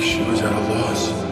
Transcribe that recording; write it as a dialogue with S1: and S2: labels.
S1: she was at a loss.